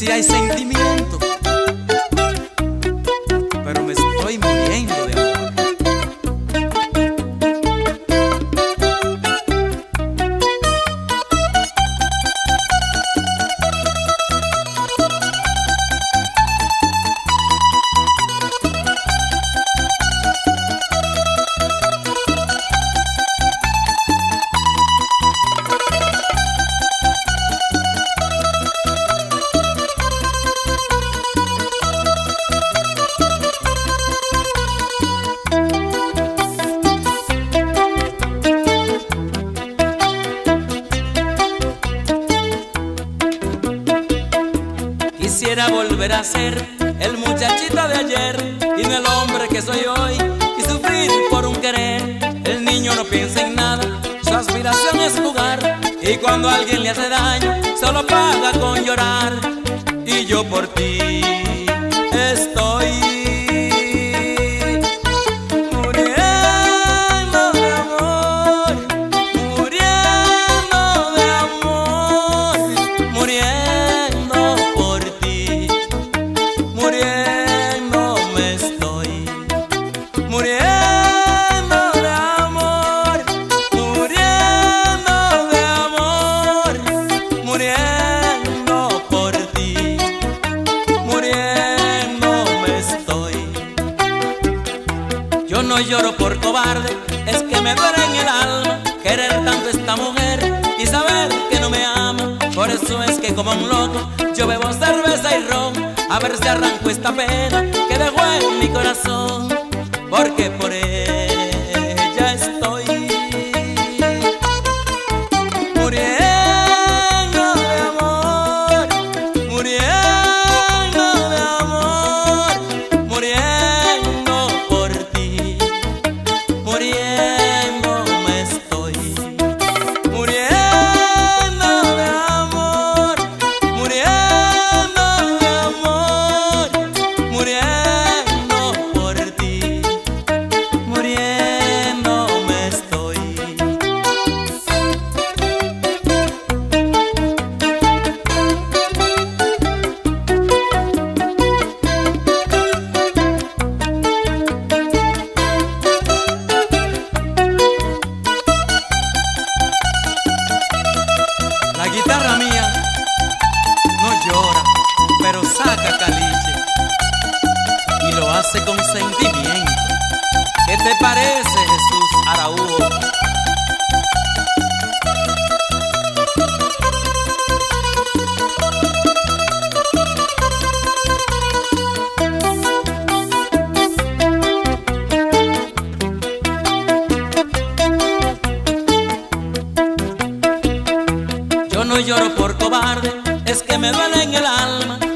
si hay sentimiento, Quisiera volver a ser el muchachito de ayer y no el hombre que soy hoy y sufrir por un querer. El niño no piensa en nada, su aspiración es jugar y cuando alguien le hace daño solo paga con llorar. Y yo por ti lloro por cobarde, es que me duele en el alma querer tanto esta mujer y saber que no me ama. Por eso es que como un loco yo bebo cerveza y ron a ver si arranco esta pena que dejó en mi corazón. Saca caliche y lo hace con sentimiento. ¿Qué te parece, Jesús Araújo? Yo no lloro por cobarde, es que me duele en el alma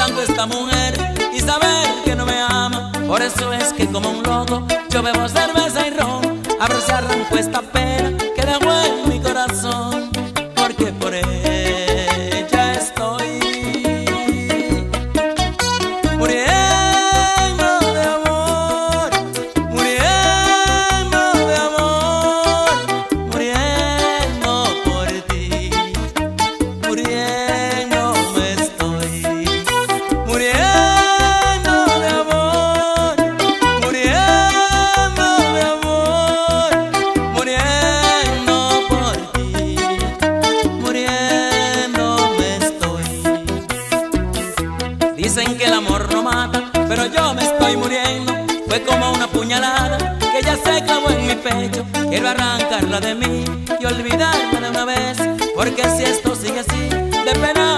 tanto esta mujer y saber que no me ama. Por eso es que como un loco yo bebo cerveza y ron, a ver si arranco esta pena que dejó en mi corazón. Porque por ella estoy Dicen que el amor no mata, pero yo me estoy muriendo. Fue como una puñalada que ya se clavó en mi pecho. Quiero arrancarla de mí y olvidarla de una vez, porque si esto sigue así, de pena